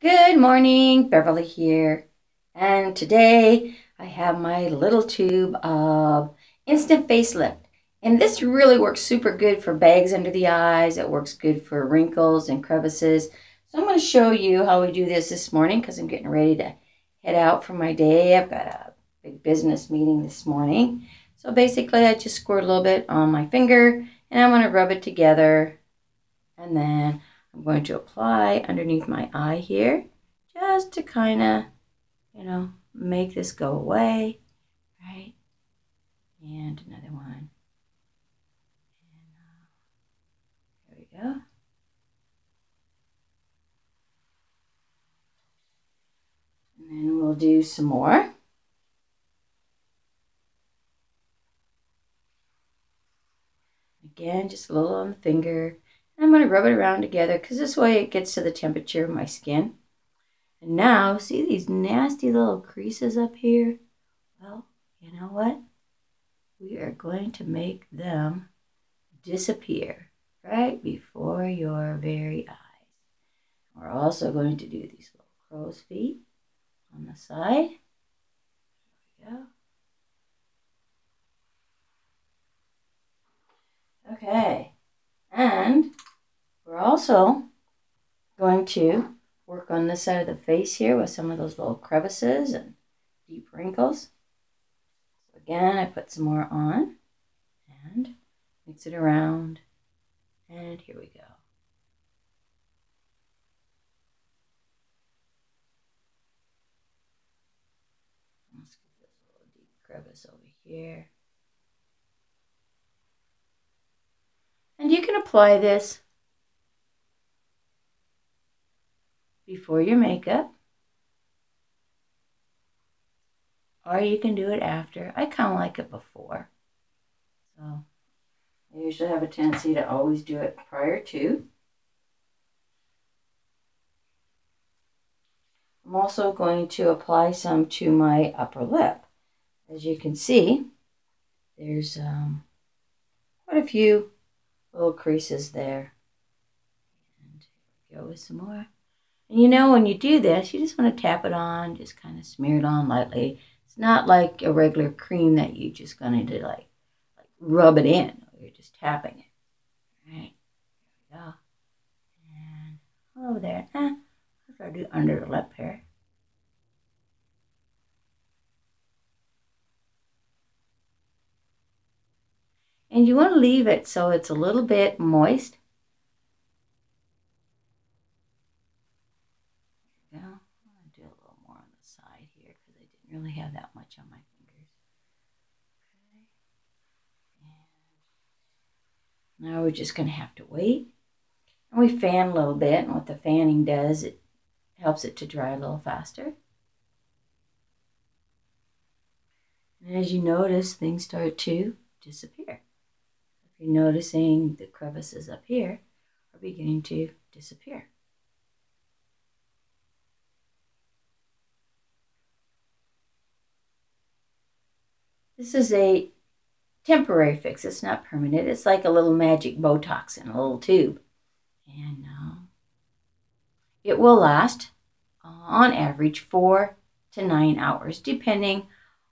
Good morning, Beverly here. And today I have my little tube of instant facelift. And this really works super good for bags under the eyes. It works good for wrinkles and crevices. So I'm going to show you how we do this this morning because I'm getting ready to head out for my day. I've got a big business meeting this morning. So basically I just squirt a little bit on my finger and I'm going to rub it together. And then I'm going to apply underneath my eye here just to kind of, you know, make this go away, right? And another one. And, uh, there we go. And then we'll do some more. Again, just a little on the finger. I'm going to rub it around together because this way it gets to the temperature of my skin. And now, see these nasty little creases up here? Well, you know what? We are going to make them disappear right before your very eyes. We're also going to do these little crow's feet on the side. There we go. Okay, also going to work on this side of the face here with some of those little crevices and deep wrinkles. So again, I put some more on and mix it around. And here we go. Let's get this little deep crevice over here. And you can apply this before your makeup. Or you can do it after. I kind of like it before. So I usually have a tendency to always do it prior to. I'm also going to apply some to my upper lip. As you can see, there's um, quite a few little creases there. And go with some more. And you know, when you do this, you just want to tap it on, just kind of smear it on lightly. It's not like a regular cream that you just going to like, like rub it in. You're just tapping it. All right. There we go. And over there. Eh, try to do under the lip here. And you want to leave it so it's a little bit moist really have that much on my fingers. Okay. now we're just going to have to wait. And we fan a little bit, and what the fanning does, it helps it to dry a little faster. And as you notice, things start to disappear. If you're noticing the crevices up here are beginning to disappear. This is a temporary fix. It's not permanent. It's like a little magic Botox in a little tube. And uh, it will last, uh, on average, four to nine hours, depending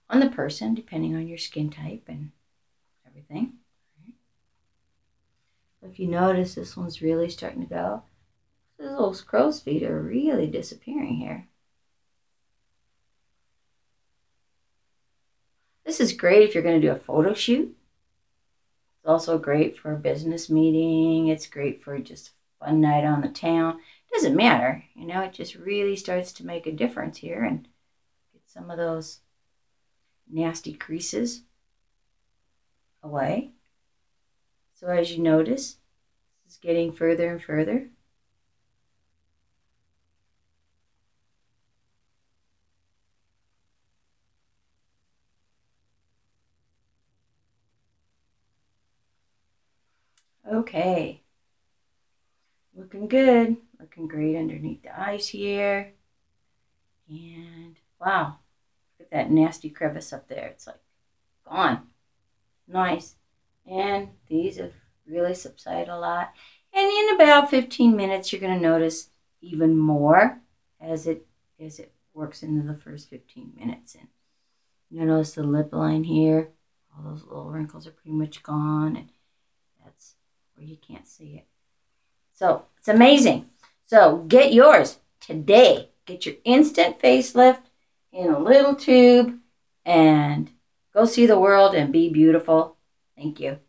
on the person, depending on your skin type and everything. If you notice, this one's really starting to go. Little crow's feet are really disappearing here. This is great if you're going to do a photo shoot. It's also great for a business meeting. It's great for just a fun night on the town. It doesn't matter, you know, it just really starts to make a difference here and get some of those nasty creases away. So as you notice, it's getting further and further. Okay. Looking good. Looking great underneath the eyes here. And wow, look at that nasty crevice up there. It's like gone. Nice. And these have really subsided a lot. And in about 15 minutes, you're going to notice even more as it as it works into the first 15 minutes. And you notice the lip line here, all those little wrinkles are pretty much gone, and where you can't see it. So it's amazing. So get yours today. Get your instant facelift in a little tube and go see the world and be beautiful. Thank you.